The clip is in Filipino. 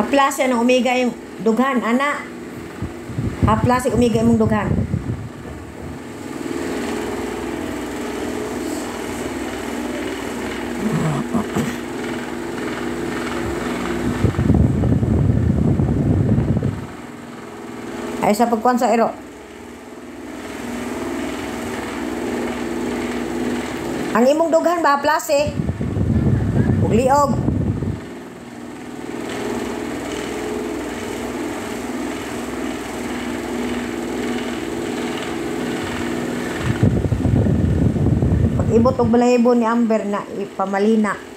Haplas yan ang umiga yung dughan, ana. Haplas yung umiga yung dughan. Ay sa pagkuhan sa ero. Ang imong dughan ba plastic? Ug liog. Ibot og balahibo ni Amber na ipamalina.